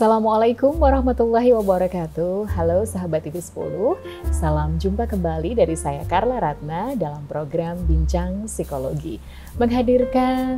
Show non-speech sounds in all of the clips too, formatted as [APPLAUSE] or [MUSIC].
Assalamualaikum warahmatullahi wabarakatuh. Halo sahabat TV 10. Salam jumpa kembali dari saya Carla Ratna dalam program Bincang Psikologi. Menghadirkan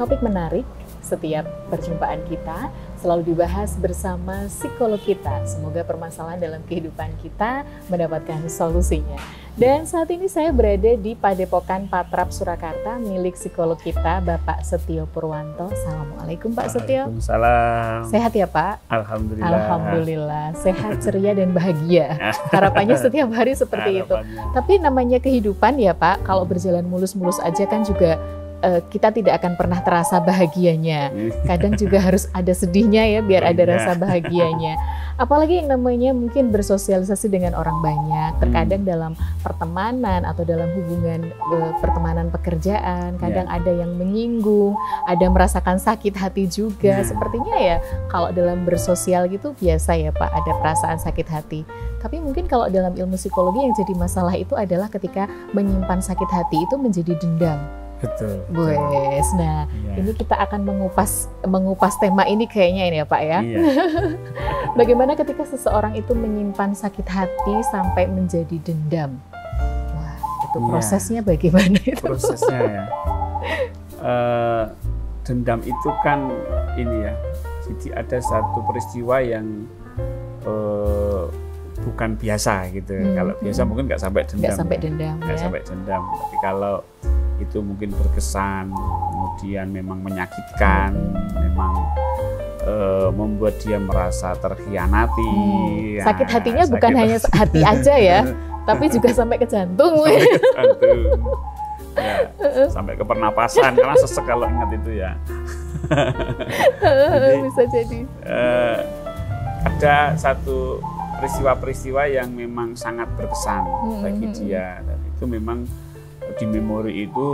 topik menarik setiap perjumpaan kita selalu dibahas bersama psikolog kita. Semoga permasalahan dalam kehidupan kita mendapatkan solusinya. Dan saat ini saya berada di Padepokan Patrap Surakarta milik psikolog kita Bapak Setio Purwanto. Assalamualaikum Pak Setio. Salam. Sehat ya Pak? Alhamdulillah. Alhamdulillah. Sehat, ceria dan bahagia. [LAUGHS] Harapannya setiap hari seperti itu. Tapi namanya kehidupan ya Pak, kalau berjalan mulus-mulus aja kan juga uh, kita tidak akan pernah terasa bahagianya. Kadang juga harus ada sedihnya ya biar ada iya. rasa bahagianya. Apalagi yang namanya mungkin bersosialisasi dengan orang banyak. Terkadang hmm. dalam pertemanan atau dalam hubungan uh, pertemanan pekerjaan, kadang yeah. ada yang menyinggung, ada merasakan sakit hati juga. Yeah. Sepertinya ya kalau dalam bersosial gitu biasa ya Pak, ada perasaan sakit hati. Tapi mungkin kalau dalam ilmu psikologi yang jadi masalah itu adalah ketika menyimpan sakit hati itu menjadi dendam. Betul. Wes, nah ya. ini kita akan mengupas mengupas tema ini kayaknya ini ya Pak ya. Iya. [LAUGHS] Bagaimana ketika seseorang itu menyimpan sakit hati sampai menjadi dendam? Wah, itu ya. prosesnya bagaimana itu? Prosesnya ya. uh, [LAUGHS] dendam itu kan ini ya. Jadi ada satu peristiwa yang uh, bukan biasa gitu. Hmm. Kalau biasa hmm. mungkin nggak sampai dendam. Nggak sampai ya. dendam. Nggak ya. sampai dendam. Tapi kalau itu mungkin berkesan, kemudian memang menyakitkan, memang e, membuat dia merasa terkhianati. Hmm. Ya, sakit hatinya sakit bukan hanya hati aja ya, [LAUGHS] tapi juga sampai ke jantung. Sampai ke [LAUGHS] jantung. ya, sampai ke pernapasan karena sesek kalau ingat itu ya. [LAUGHS] jadi, Bisa jadi. E, ada satu peristiwa-peristiwa yang memang sangat berkesan hmm, bagi hmm, dia dan itu memang di memori itu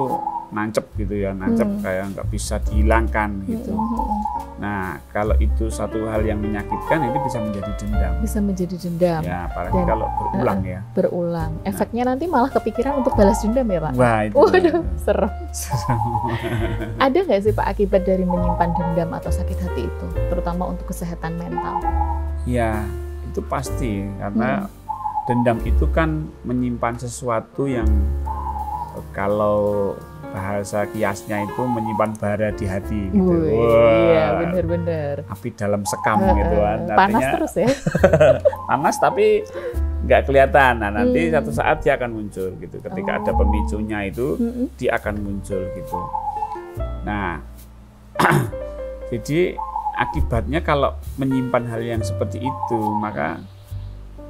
nancep gitu ya, nancep hmm. kayak nggak bisa dihilangkan gitu. Hmm, hmm, hmm. Nah, kalau itu satu hal yang menyakitkan, itu bisa menjadi dendam. Bisa menjadi dendam. Ya, apalagi Dan, kalau berulang uh, ya. Berulang. Nah. Efeknya nanti malah kepikiran untuk balas dendam ya, Pak? Wah, itu. Waduh, serem. [LAUGHS] Ada nggak sih Pak akibat dari menyimpan dendam atau sakit hati itu, terutama untuk kesehatan mental? Ya, itu pasti karena hmm. dendam itu kan menyimpan sesuatu yang kalau bahasa kiasnya itu menyimpan bara di hati gitu. Wih, Wah, iya benar-benar. Api dalam sekam uh, gitu kan. Artinya, panas terus ya. [LAUGHS] panas tapi nggak kelihatan. Nah nanti hmm. satu saat dia akan muncul gitu. Ketika oh. ada pemicunya itu hmm. dia akan muncul gitu. Nah [CLEARS THROAT] jadi akibatnya kalau menyimpan hal yang seperti itu maka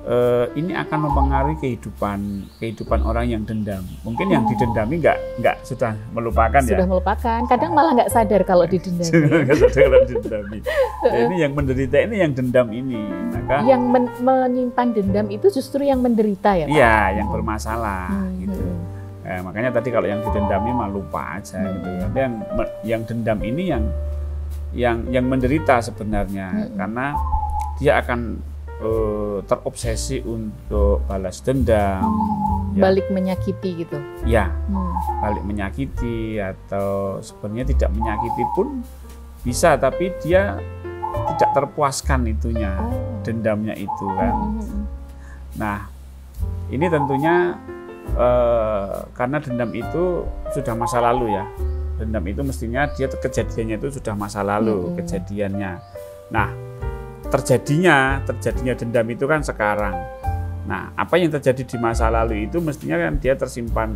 uh, ini akan mempengaruhi kehidupan kehidupan orang yang dendam. Mungkin yang hmm. didendami nggak nggak sudah melupakan sudah ya. Sudah melupakan. Kadang malah nggak sadar kalau didendami. [LAUGHS] nggak sadar kalau [LAUGHS] didendami. nah, ini yang menderita ini yang dendam ini. Maka yang men menyimpan dendam itu justru yang menderita ya. Iya, yang bermasalah hmm. gitu. Eh, makanya tadi kalau yang didendami mah lupa aja hmm. gitu. Tapi yang yang dendam ini yang yang yang menderita sebenarnya hmm. karena dia akan uh, terobsesi untuk balas dendam, hmm, ya. balik menyakiti gitu. Ya, hmm. balik menyakiti atau sebenarnya tidak menyakiti pun bisa, tapi dia tidak terpuaskan itunya, oh. dendamnya itu kan. Hmm. hmm, hmm. Nah, ini tentunya uh, karena dendam itu sudah masa lalu ya. Dendam itu mestinya dia kejadiannya itu sudah masa lalu hmm. kejadiannya. Nah, terjadinya terjadinya dendam itu kan sekarang. Nah, apa yang terjadi di masa lalu itu mestinya kan dia tersimpan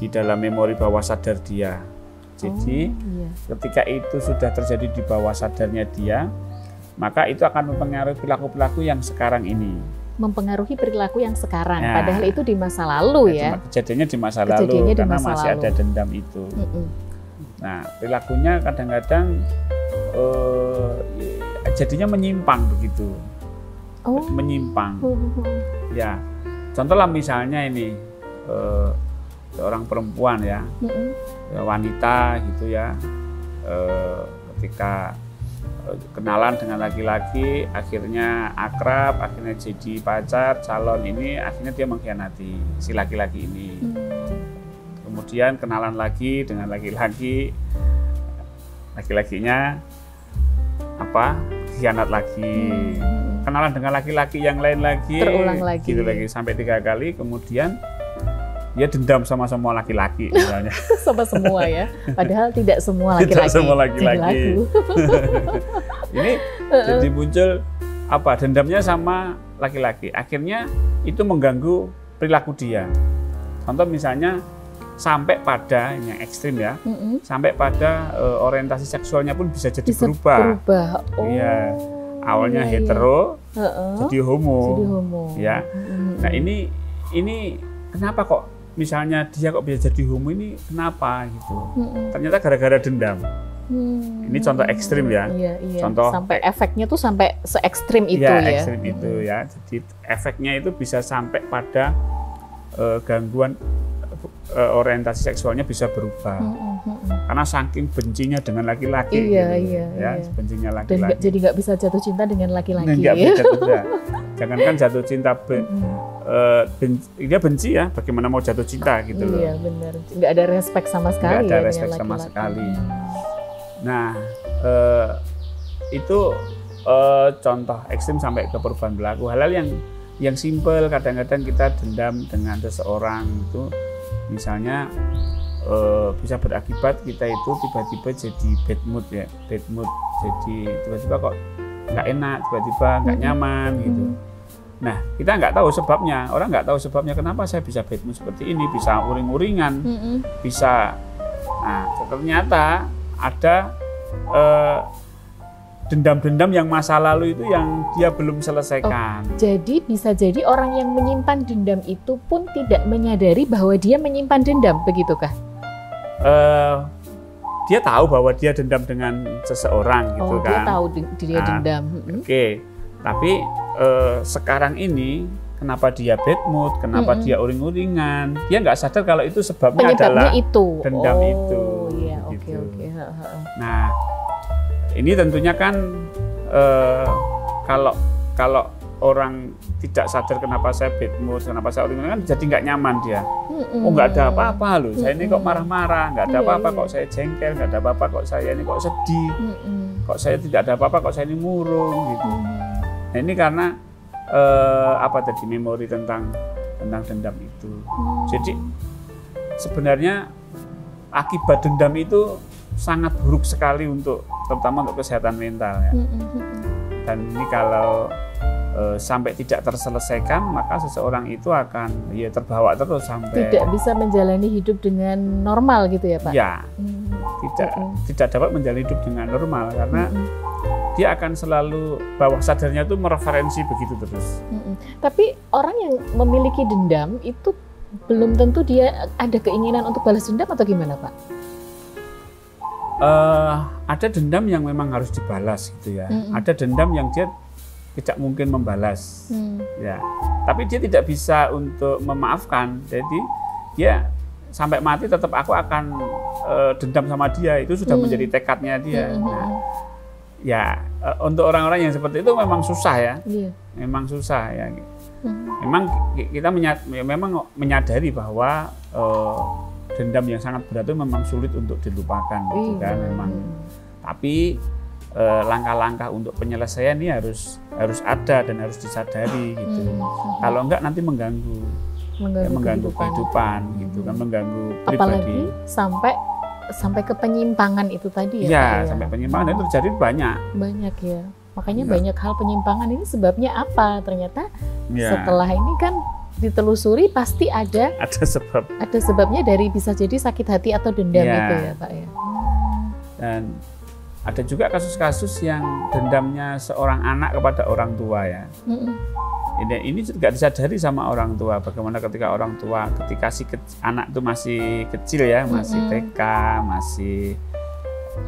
di dalam memori bawah sadar dia. Jadi, oh, iya. ketika itu sudah terjadi di bawah sadarnya dia, maka itu akan mempengaruhi perilaku-perilaku yang sekarang ini. Mempengaruhi perilaku yang sekarang, ya. padahal itu di masa lalu ya. ya. Kejadiannya di masa kejadiannya lalu di karena masa masih lalu. ada dendam itu. Mm -mm. Nah, perilakunya kadang-kadang uh, jadinya menyimpang begitu. Oh. Menyimpang. Ya. Contohlah misalnya ini uh, seorang perempuan ya, mm-hmm. wanita gitu ya, uh, ketika uh, kenalan dengan laki-laki, akhirnya akrab, akhirnya jadi pacar, calon ini, akhirnya dia mengkhianati si laki-laki ini. Mm. Kemudian kenalan lagi dengan laki-laki, laki-lakinya apa khianat lagi. Hmm. kenalan dengan laki-laki yang lain lagi. Terulang lagi. Gitu lagi sampai tiga kali. Kemudian dia dendam sama semua laki-laki misalnya. [LAUGHS] Sama semua ya. Padahal tidak semua laki-laki tidak semua laki-laki. [LAUGHS] ini jadi muncul apa? Dendamnya sama laki-laki. Akhirnya itu mengganggu perilaku dia. Contoh misalnya sampai pada yang ekstrim ya, mm-hmm. sampai pada uh, orientasi seksualnya pun bisa jadi bisa berubah. Berubah. Oh. Iya. Awalnya iya, hetero, iya. jadi homo. Jadi homo. Ya. Mm-hmm. Nah ini ini kenapa kok misalnya dia kok bisa jadi homo ini kenapa gitu? Mm-hmm. Ternyata gara-gara dendam. Hmm. Ini contoh ekstrim ya. Iya, iya. Contoh sampai efeknya tuh sampai se ekstrim itu ya. ya. ekstrim itu ya. Jadi efeknya itu bisa sampai pada uh, gangguan uh, orientasi seksualnya bisa berubah. Hmm, hmm. Karena saking bencinya dengan laki-laki. Iya, gitu, iya, ya, iya. bencinya laki-laki. Jadi nggak bisa jatuh cinta dengan laki-laki. Nggak bisa jatuh [LAUGHS] Jangankan jatuh cinta, be, hmm. uh, benci, dia benci ya. Bagaimana mau jatuh cinta gitu loh. Iya benar. Nggak ada respect sama sekali. Nggak ada ya respect sama laki -laki. sekali. Nah uh, itu uh, contoh ekstrim sampai ke perubahan berlaku. Hal-hal yang yang simpel kadang-kadang kita dendam dengan seseorang itu misalnya e, bisa berakibat kita itu tiba-tiba jadi bad mood ya bad mood. Jadi tiba-tiba kok nggak enak tiba-tiba nggak nyaman gitu. Nah kita nggak tahu sebabnya. Orang nggak tahu sebabnya kenapa saya bisa bad mood seperti ini bisa uring-uringan bisa. Nah ternyata ada e, dendam-dendam yang masa lalu itu yang dia belum selesaikan. Oh, jadi bisa jadi orang yang menyimpan dendam itu pun tidak menyadari bahwa dia menyimpan dendam, begitukah? Uh, dia tahu bahwa dia dendam dengan seseorang gitu oh, kan. Dia tahu dia nah, dendam. Oke, okay. tapi uh, sekarang ini kenapa dia bad mood, kenapa -hmm. dia uring-uringan, dia nggak sadar kalau itu sebabnya Penyebabnya adalah itu. dendam oh, itu. Iya, oke gitu. oke. Nah, ini tentunya kan eh, kalau kalau orang tidak sadar kenapa saya bad mood, kenapa saya orang kan jadi nggak nyaman dia. Mm-mm. Oh nggak ada apa-apa loh, saya ini kok marah-marah, nggak ada apa-apa iya. kok saya jengkel, nggak ada apa-apa kok saya ini kok sedih, Mm-mm. kok saya tidak ada apa-apa kok saya ini murung gitu. Nah ini karena eh, apa tadi memori tentang tentang dendam itu. Mm. Jadi sebenarnya akibat dendam itu sangat buruk sekali untuk terutama untuk kesehatan mental ya. Dan ini kalau e, sampai tidak terselesaikan maka seseorang itu akan ya terbawa terus sampai tidak bisa menjalani hidup dengan normal gitu ya pak? Ya, hmm. tidak hmm. tidak dapat menjalani hidup dengan normal karena hmm. dia akan selalu bawah sadarnya itu mereferensi begitu terus. Hmm. Tapi orang yang memiliki dendam itu belum tentu dia ada keinginan untuk balas dendam atau gimana pak? Uh, ada dendam yang memang harus dibalas gitu ya. Mm -hmm. Ada dendam yang dia tidak mungkin membalas, mm. ya. Tapi dia tidak bisa untuk memaafkan. Jadi dia sampai mati tetap aku akan uh, dendam sama dia. Itu sudah mm. menjadi tekadnya dia. Mm -hmm. Nah, ya uh, untuk orang-orang yang seperti itu memang susah ya. Yeah. Memang susah ya. Mm. Memang kita memang menyadari bahwa uh, dendam yang sangat berat itu memang sulit untuk dilupakan gitu kan iya. memang tapi eh, langkah-langkah untuk penyelesaian ini harus harus ada dan harus disadari gitu hmm. kalau enggak nanti mengganggu mengganggu, ya, mengganggu kehidupan. kehidupan gitu kan mengganggu pribadi apalagi sampai sampai ke penyimpangan itu tadi ya, ya, ya? sampai penyimpangan itu terjadi banyak banyak ya makanya ya. banyak hal penyimpangan ini sebabnya apa ternyata ya. setelah ini kan ditelusuri pasti ada ada sebab. ada sebabnya dari bisa jadi sakit hati atau dendam ya. itu ya pak ya. Dan ada juga kasus-kasus yang dendamnya seorang anak kepada orang tua ya. Mm -mm. ini ini juga disadari sama orang tua. Bagaimana ketika orang tua ketika si ke, anak itu masih kecil ya masih mm -mm. TK masih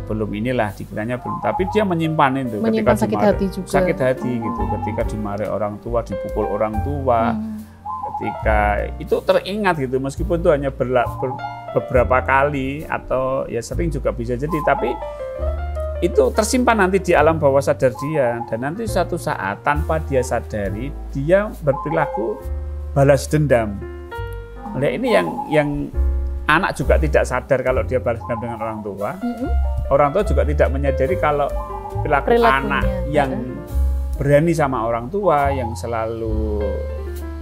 belum inilah dikiranya belum. Tapi dia menyimpan itu menyimpan ketika sakit dimari, hati juga. Sakit hati gitu. Ketika dimarahi orang tua dipukul orang tua mm ketika itu teringat gitu meskipun itu hanya berla, ber, beberapa kali atau ya sering juga bisa jadi tapi itu tersimpan nanti di alam bawah sadar dia dan nanti suatu saat tanpa dia sadari dia berperilaku balas dendam. Nah ini yang yang anak juga tidak sadar kalau dia balas dendam dengan orang tua. Orang tua juga tidak menyadari kalau perilaku anak yang berani sama orang tua, yang selalu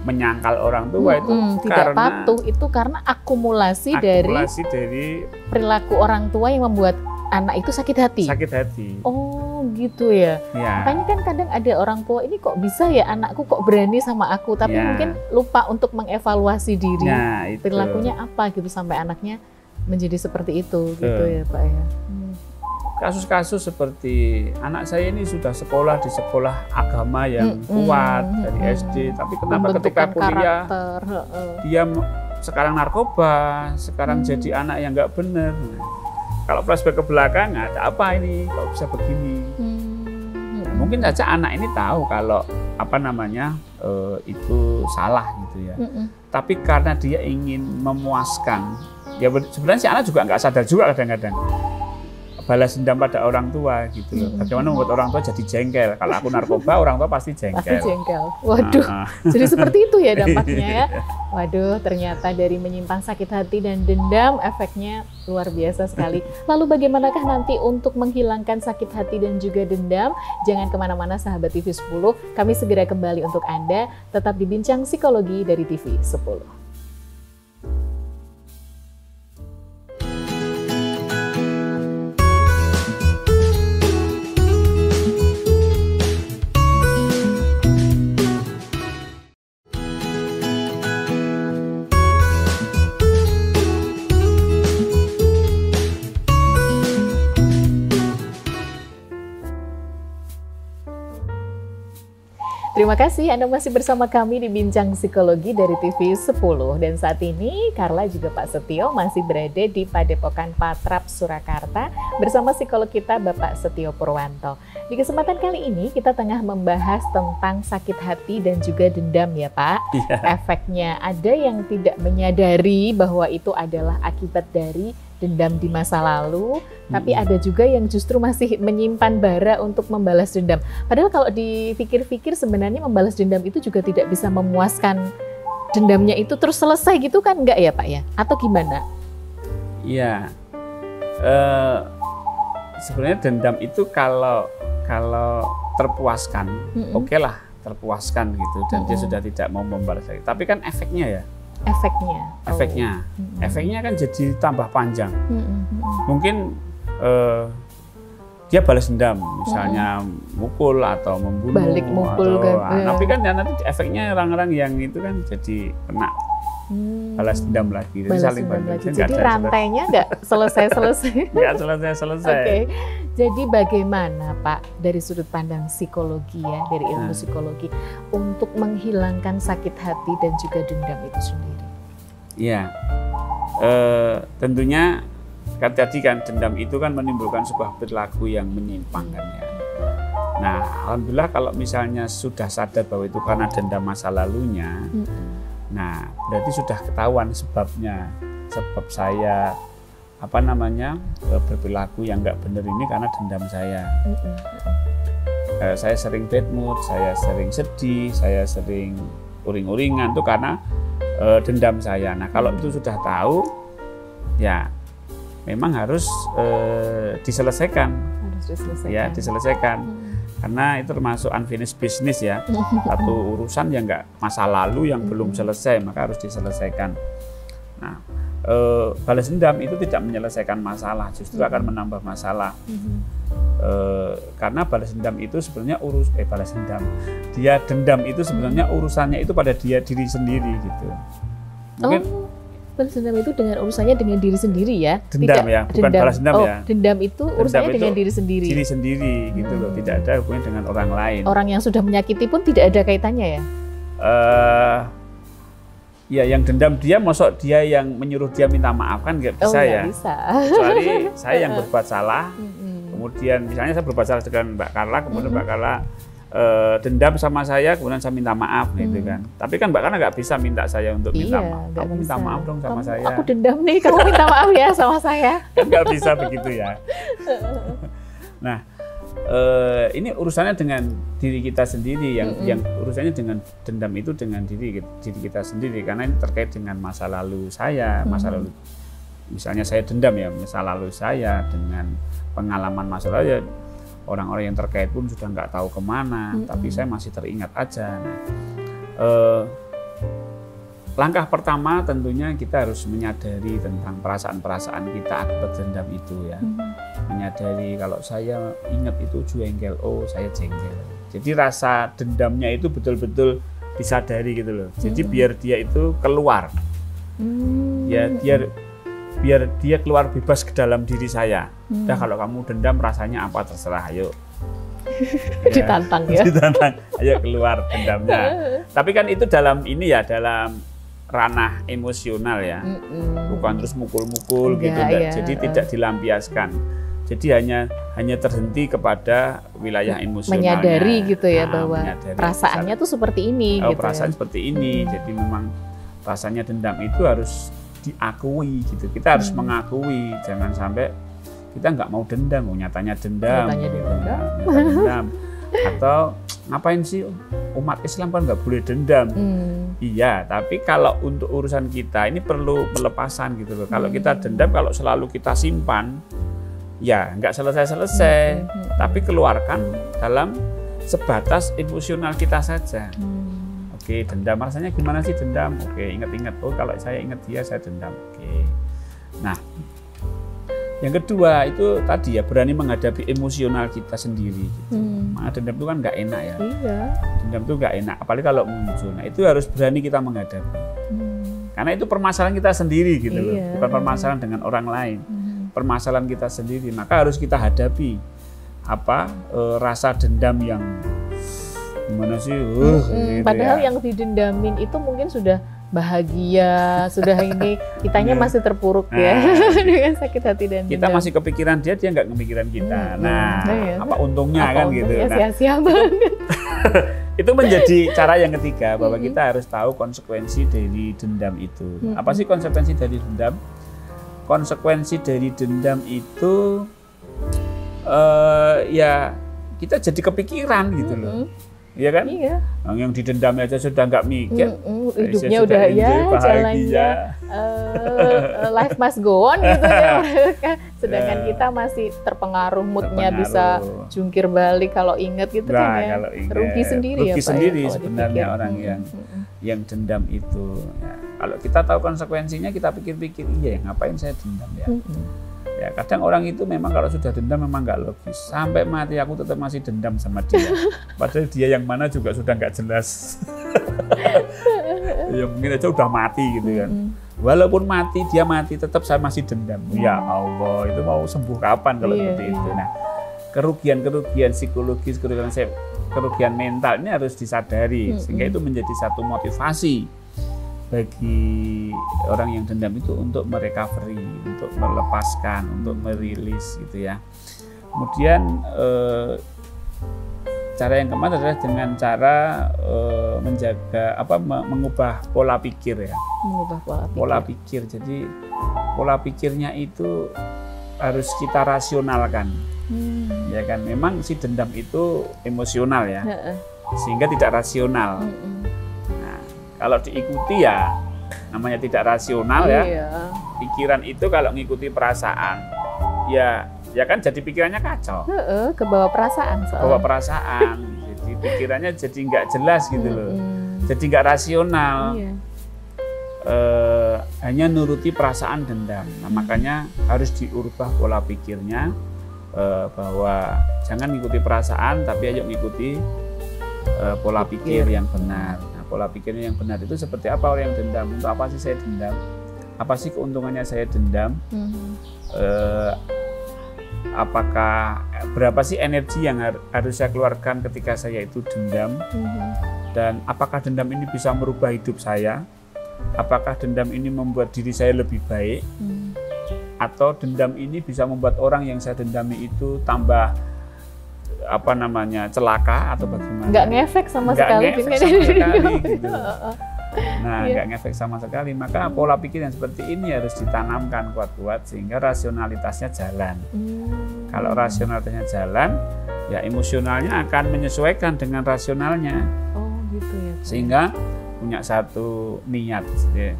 menyangkal orang tua hmm, itu tidak karena patuh itu karena akumulasi, akumulasi dari, dari perilaku orang tua yang membuat anak itu sakit hati. Sakit hati. Oh, gitu ya. ya. Makanya kan kadang ada orang tua ini kok bisa ya anakku kok berani sama aku, tapi ya. mungkin lupa untuk mengevaluasi diri. Itu. Perilakunya apa gitu sampai anaknya menjadi seperti itu gitu ya, Pak ya. Hmm kasus-kasus seperti anak saya ini sudah sekolah di sekolah agama yang hmm, kuat hmm, dari hmm, SD, tapi kenapa ketika kuliah karakter. dia sekarang narkoba, sekarang hmm. jadi anak yang nggak benar. kalau flashback ke belakang, ada apa ini? Kok bisa begini? Hmm. Mungkin saja anak ini tahu kalau apa namanya uh, itu salah gitu ya. Hmm. Tapi karena dia ingin memuaskan, ya sebenarnya si anak juga nggak sadar juga kadang-kadang balas dendam pada orang tua gitu loh. Bagaimana membuat orang tua jadi jengkel. Kalau aku narkoba, orang tua pasti jengkel. Pasti jengkel. Waduh. Nah. [LAUGHS] Jadi seperti itu ya dampaknya ya. [LAUGHS] Waduh, ternyata dari menyimpan sakit hati dan dendam efeknya luar biasa sekali. [LAUGHS] Lalu bagaimanakah nanti untuk menghilangkan sakit hati dan juga dendam? Jangan ke mana-mana sahabat TV 10. Kami segera kembali untuk Anda. Tetap dibincang psikologi dari TV 10. Terima kasih Anda masih bersama kami di Bincang Psikologi dari TV 10 dan saat ini Carla juga Pak Setio masih berada di Padepokan Patrap Surakarta bersama psikolog kita Bapak Setio Purwanto. Di kesempatan kali ini kita tengah membahas tentang sakit hati dan juga dendam ya Pak. Yeah. Efeknya ada yang tidak menyadari bahwa itu adalah akibat dari dendam di masa lalu, hmm. tapi ada juga yang justru masih menyimpan bara untuk membalas dendam. Padahal kalau dipikir-pikir sebenarnya membalas dendam itu juga tidak bisa memuaskan dendamnya itu terus selesai gitu kan enggak ya Pak ya? Atau gimana? Iya. Uh, sebenarnya dendam itu kalau kalau terpuaskan, -hmm. oke okay lah terpuaskan gitu dan -hmm. dia sudah tidak mau membalas lagi. Tapi kan efeknya ya efeknya. Efeknya. Hmm. efeknya kan jadi tambah panjang. Hmm. mungkin uh, dia balas dendam misalnya hmm. mukul atau membunuh balik mukul atau, kan. tapi kan ya nanti efeknya orang-orang yang itu kan jadi kena hmm. balas dendam lagi jadi balas saling dendam lagi. jadi rantainya nggak selesai selesai [LAUGHS] nggak selesai selesai okay. jadi bagaimana Pak dari sudut pandang psikologi ya dari ilmu hmm. psikologi untuk menghilangkan sakit hati dan juga dendam itu sendiri Ya, e, tentunya kan tadi kan dendam itu kan menimbulkan sebuah perilaku yang menyimpang kan ya. Nah, alhamdulillah kalau misalnya sudah sadar bahwa itu karena dendam masa lalunya, hmm. Nah berarti sudah ketahuan sebabnya. Sebab saya apa namanya eh, berperilaku yang nggak benar ini karena dendam saya. Hmm. Eh, saya sering bad mood, saya sering sedih, saya sering uring-uringan itu karena uh, dendam saya. Nah kalau itu sudah tahu, ya memang harus uh, diselesaikan. Harus diselesaikan. Ya diselesaikan. Hmm. Karena itu termasuk unfinished business ya, [LAUGHS] satu urusan yang nggak masa lalu yang belum selesai, maka harus diselesaikan. Nah, e, balas dendam itu tidak menyelesaikan masalah, justru akan menambah masalah. E, karena balas dendam itu sebenarnya urus eh balas dendam. Dia dendam itu sebenarnya urusannya itu pada dia diri sendiri gitu. Mungkin oh balas dendam itu dengan urusannya dengan diri sendiri ya. Dendam tidak, ya, bukan dendam. balas dendam oh, ya. Dendam itu urusannya dendam dengan diri sendiri. Diri sendiri gitu loh, tidak ada hubungannya dengan orang lain. Orang yang sudah menyakiti pun tidak ada kaitannya ya. Uh, ya yang dendam dia, masuk dia yang menyuruh dia minta maaf kan nggak bisa oh, ya. Bisa. Kecuali saya yang [LAUGHS] berbuat salah, hmm. kemudian misalnya saya berbuat salah dengan Mbak Carla, kemudian hmm. Mbak Carla uh, dendam sama saya kemudian saya minta maaf gitu hmm. gitu kan. Tapi kan mbak Kana nggak bisa minta saya untuk minta iya, maaf. kamu bisa. minta maaf dong sama kamu, saya. aku dendam nih kamu minta maaf ya sama saya. Kan nggak bisa begitu ya. [LAUGHS] Nah uh, ini urusannya dengan diri kita sendiri yang -hmm. yang urusannya dengan dendam itu dengan diri diri kita sendiri. Karena ini terkait dengan masa lalu saya masa lalu misalnya saya dendam ya masa lalu saya dengan pengalaman masa lalu ya orang-orang yang terkait pun sudah nggak tahu ke mana, hmm. tapi saya masih teringat aja. Nah, eh, langkah pertama tentunya kita harus menyadari tentang perasaan-perasaan kita akibat dendam itu ya. Hmm. Menyadari kalau saya ingat itu jengkel, oh saya jengkel. Jadi rasa dendamnya itu betul-betul disadari gitu loh. Jadi hmm. biar dia itu keluar. Hmm. Ya biar biar dia keluar bebas ke dalam diri saya. Hmm. Dah kalau kamu dendam rasanya apa terserah, ayo. ya, [LAUGHS] ditantang ya. [LAUGHS] Ditantang, ayo keluar dendamnya. [LAUGHS] Tapi kan itu dalam ini ya dalam ranah emosional ya, mm -mm. bukan terus mukul-mukul gitu. Ya. Jadi tidak dilampiaskan. Jadi hanya hanya terhenti kepada wilayah emosional. Menyadari gitu ya nah, bahwa perasaannya tuh seperti ini. Oh, gitu perasaan ya. seperti ini. Hmm. Jadi memang rasanya dendam itu harus diakui gitu. Kita harus hmm. mengakui, jangan sampai kita nggak mau dendam, oh, nyatanya dendam, nyatanya gitu. dendam. Dendam. Atau ngapain sih umat Islam kan nggak boleh dendam? Hmm. Iya, tapi kalau untuk urusan kita ini perlu pelepasan gitu loh. Kalau hmm. kita dendam, kalau selalu kita simpan, ya nggak selesai-selesai. Hmm. Tapi keluarkan dalam sebatas emosional kita saja. Hmm. Oke, dendam rasanya gimana sih dendam? Oke, ingat-ingat. Oh, kalau saya ingat dia, saya dendam. Oke. Nah, yang kedua itu tadi ya berani menghadapi emosional kita sendiri. Gitu. Hmm. Nah, dendam itu kan nggak enak ya. Iya. Dendam itu nggak enak, apalagi kalau muncul. Nah, itu harus berani kita menghadapi. Hmm. Karena itu permasalahan kita sendiri gitu iya. loh, bukan permasalahan dengan orang lain. Hmm. Permasalahan kita sendiri, maka harus kita hadapi apa e, rasa dendam yang gimana sih? Uh, hmm, gitu padahal ya. yang didendamin itu mungkin sudah bahagia, sudah ini kitanya iya. masih terpuruk ya nah, [LAUGHS] dengan sakit hati dan kita dendam. masih kepikiran dia, dia nggak kepikiran kita. Hmm, nah, nah ya. apa untungnya apa kan gitu. untungnya gitu. Sia-sia nah, banget. [LAUGHS] itu menjadi cara yang ketiga bahwa hmm. kita harus tahu konsekuensi dari dendam itu. Hmm. Apa sih konsekuensi dari dendam? Konsekuensi dari dendam itu uh, ya kita jadi kepikiran gitu loh. Hmm Iya kan? Iya. Yang didendam aja sudah nggak mikir. Mm, mm, hidupnya udah ya jalannya uh, life must go on gitu ya. [LAUGHS] Sedangkan yeah. kita masih terpengaruh moodnya bisa jungkir balik kalau inget gitu nah, kan ya. Kalau inget. Rugi sendiri Rugi ya Rugi sendiri ya, sebenarnya dipikir. orang yang hmm. yang dendam itu. Ya, kalau kita tahu konsekuensinya kita pikir-pikir iya ngapain saya dendam ya. Hmm Ya, kadang orang itu memang kalau sudah dendam memang nggak logis. Sampai mati aku tetap masih dendam sama dia. [LAUGHS] Padahal dia yang mana juga sudah nggak jelas. [LAUGHS] ya mungkin aja udah mati gitu kan. Walaupun mati, dia mati, tetap saya masih dendam. Ya Allah, itu mau sembuh kapan kalau yeah, seperti itu. Iya. Nah, kerugian-kerugian psikologis, kerugian kerugian mental ini harus disadari, sehingga itu menjadi satu motivasi bagi orang yang dendam itu untuk merecovery, untuk melepaskan, untuk merilis gitu ya. Kemudian eh, cara yang keempat adalah dengan cara eh, menjaga apa mengubah pola pikir ya. Mengubah pola pikir. Pola pikir. Jadi pola pikirnya itu harus kita rasionalkan. Hmm. Ya kan, memang si dendam itu emosional ya. Sehingga tidak rasional. Hmm kalau diikuti ya namanya tidak rasional ya. iya. ya. Pikiran itu kalau ngikuti perasaan ya ya kan jadi pikirannya kacau. Heeh, ke bawah perasaan soalnya. Bawa perasaan. jadi pikirannya jadi nggak jelas gitu loh. Jadi nggak rasional. Iya. E, hanya nuruti perasaan dendam. Nah, makanya harus diubah pola pikirnya e, bahwa jangan ngikuti perasaan tapi ayo ngikuti e, pola pikir yang benar pola pikirnya yang benar itu seperti apa orang yang dendam untuk apa sih saya dendam apa sih keuntungannya saya dendam mm-hmm. eh, apakah berapa sih energi yang har harus saya keluarkan ketika saya itu dendam mm-hmm. dan apakah dendam ini bisa merubah hidup saya apakah dendam ini membuat diri saya lebih baik mm-hmm. atau dendam ini bisa membuat orang yang saya dendami itu tambah apa namanya celaka atau bagaimana? Nggak ngefek sama nggak sekali. Ngefek sama sekali [LAUGHS] gitu. Nah, yeah. nggak ngefek sama sekali. Maka pola pikir yang seperti ini harus ditanamkan kuat-kuat sehingga rasionalitasnya jalan. Hmm. Kalau rasionalitasnya jalan, ya emosionalnya akan menyesuaikan dengan rasionalnya. Oh, gitu ya. Sehingga punya satu niat. Ya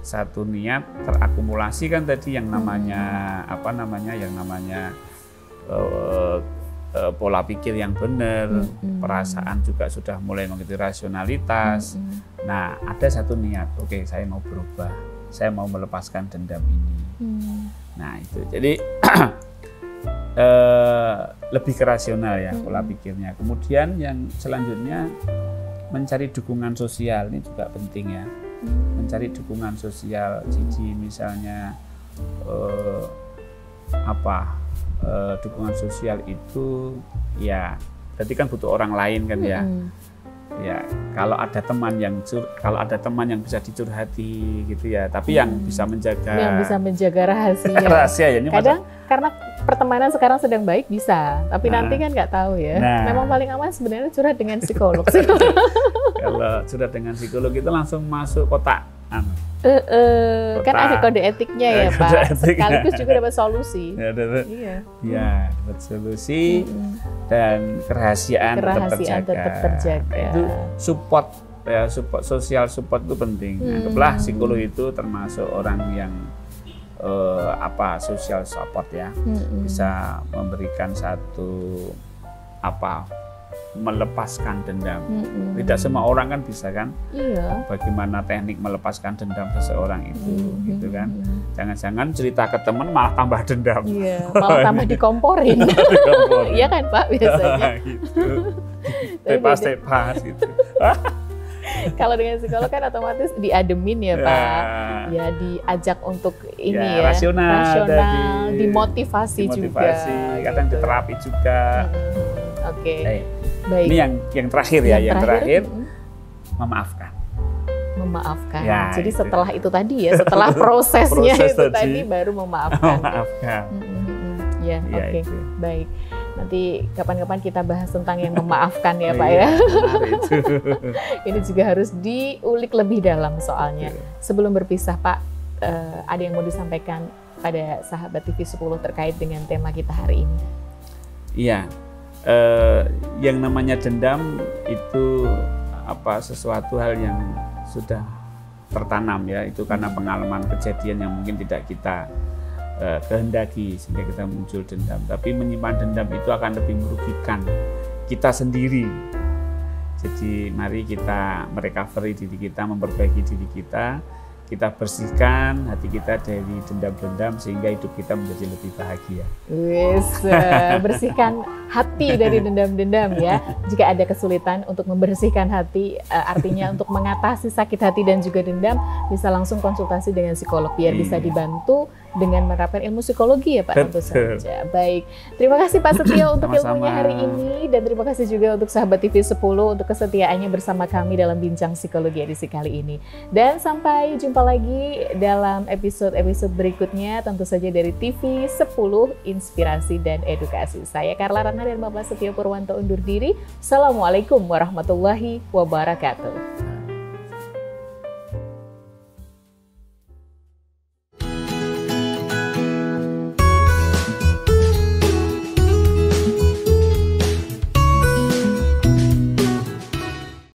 satu niat terakumulasi kan tadi yang namanya hmm. apa namanya yang namanya uh, uh, pola pikir yang benar, hmm. perasaan juga sudah mulai mengerti rasionalitas. Hmm. Nah, ada satu niat, oke okay, saya mau berubah, saya mau melepaskan dendam ini. Hmm. Nah itu, jadi uh, [CLEARS THROAT] lebih ke rasional ya hmm. pola pikirnya. Kemudian yang selanjutnya mencari dukungan sosial ini juga penting ya. Hmm. Mencari dukungan sosial, jadi misalnya uh, apa uh, dukungan sosial itu ya berarti kan butuh orang lain kan ya. Hmm ya kalau ada teman yang cur, kalau ada teman yang bisa dicurhati gitu ya tapi yang hmm. bisa menjaga yang bisa menjaga rahasia. [LAUGHS] rahasia ya ini kadang masa, karena pertemanan sekarang sedang baik bisa tapi nah, nanti kan nggak tahu ya. Nah, memang paling aman sebenarnya curhat dengan psikolog [LAUGHS] kalau curhat dengan psikolog itu langsung masuk kotak anu Uh, uh, kan ada kode etiknya ya, kode Pak. Etik. Sekaligus juga dapat solusi. Ya, dapat, iya. Ya, dapat solusi hmm. dan kerahasiaan, kerahasiaan tetap terjaga. Tetap terjaga. Nah, itu support ya support sosial support itu penting. Hmm. Anggaplah psikolog itu termasuk orang yang uh, apa sosial support ya, hmm. bisa memberikan satu apa melepaskan dendam. Mm-hmm. Tidak semua orang kan bisa kan? Iya. Bagaimana teknik melepaskan dendam seseorang itu, mm-hmm. gitu kan? Jangan-jangan cerita ke teman malah tambah dendam. Iya, [LAUGHS] malah tambah [LAUGHS] dikomporin. Iya kan Pak biasanya. [LAUGHS] gitu. Tepas-tepas gitu. Kalau dengan psikolog kan otomatis diademin ya, ya Pak. Ya diajak untuk ini ya, ya rasional, rasional di, dimotivasi, dimotivasi juga. Kadang gitu. diterapi juga. Hmm. Oke. Okay. Hey. Baik. Ini yang yang terakhir ya, yang, yang terakhir, terakhir memaafkan. Memaafkan. Ya, Jadi itu. setelah itu tadi ya, setelah [LAUGHS] prosesnya Proses itu tadi, baru memaafkan. Memaafkan. Ya, ya oke. Okay. Baik. Nanti kapan-kapan kita bahas tentang yang memaafkan ya, [LAUGHS] Pak ya. [LAUGHS] Ini juga harus diulik lebih dalam soalnya. Iya. Sebelum berpisah, Pak, uh, ada yang mau disampaikan pada sahabat TV 10 terkait dengan tema kita hari ini? Iya, eh, yang namanya dendam itu apa sesuatu hal yang sudah tertanam ya. Itu karena pengalaman kejadian yang mungkin tidak kita eh, kehendaki sehingga kita muncul dendam. Tapi menyimpan dendam itu akan lebih merugikan kita sendiri. Jadi mari kita merecovery diri kita memperbaiki diri kita kita bersihkan hati kita dari dendam-dendam sehingga hidup kita menjadi lebih bahagia. Wis, eh, bersihkan hati dari [LAUGHS] dendam-dendam ya. Jika ada kesulitan untuk membersihkan hati, eh, artinya [LAUGHS] untuk mengatasi sakit hati dan juga dendam, bisa langsung konsultasi dengan psikolog biar bisa iya. dibantu dengan menerapkan ilmu psikologi ya Pak tentu saja. Baik, terima kasih Pak Setio [CLEARS THROAT] untuk Sama-sama. ilmunya hari ini dan terima kasih juga untuk sahabat TV 10 untuk kesetiaannya bersama kami dalam bincang psikologi edisi kali ini. Dan sampai jumpa lagi dalam episode-episode berikutnya tentu saja dari TV 10 Inspirasi dan Edukasi. Saya Karla Rana dan Bapak Setio Purwanto undur diri. Assalamualaikum warahmatullahi wabarakatuh.